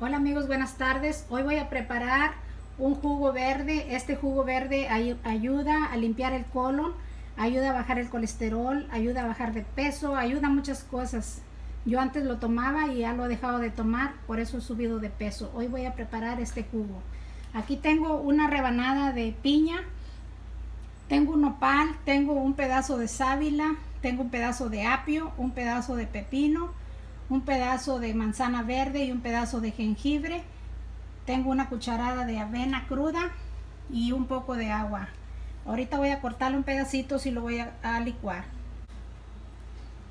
Hola amigos, buenas tardes. Hoy voy a preparar un jugo verde. Este jugo verde ay- ayuda a limpiar el colon, ayuda a bajar el colesterol, ayuda a bajar de peso, ayuda a muchas cosas. Yo antes lo tomaba y ya lo he dejado de tomar, por eso he subido de peso. Hoy voy a preparar este jugo. Aquí tengo una rebanada de piña, tengo un nopal, tengo un pedazo de sábila, tengo un pedazo de apio, un pedazo de pepino, un pedazo de manzana verde y un pedazo de jengibre. Tengo una cucharada de avena cruda y un poco de agua. Ahorita voy a cortarle un pedacito y lo voy a, a licuar.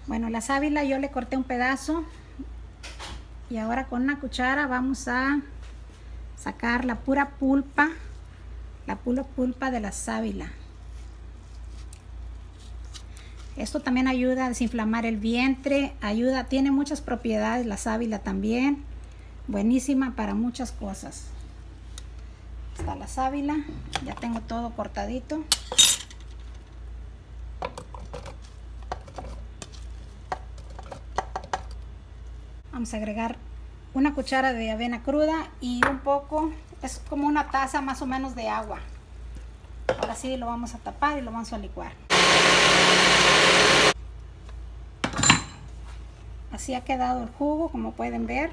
Bueno, la sábila yo le corté un pedazo y ahora con una cuchara vamos a sacar la pura pulpa, la pura pulpa de la sábila. Esto también ayuda a desinflamar el vientre, ayuda, tiene muchas propiedades la sábila también, buenísima para muchas cosas. Está la sábila, ya tengo todo cortadito. Vamos a agregar una cuchara de avena cruda y un poco, es como una taza más o menos de agua. Ahora sí lo vamos a tapar y lo vamos a licuar. Así ha quedado el jugo, como pueden ver.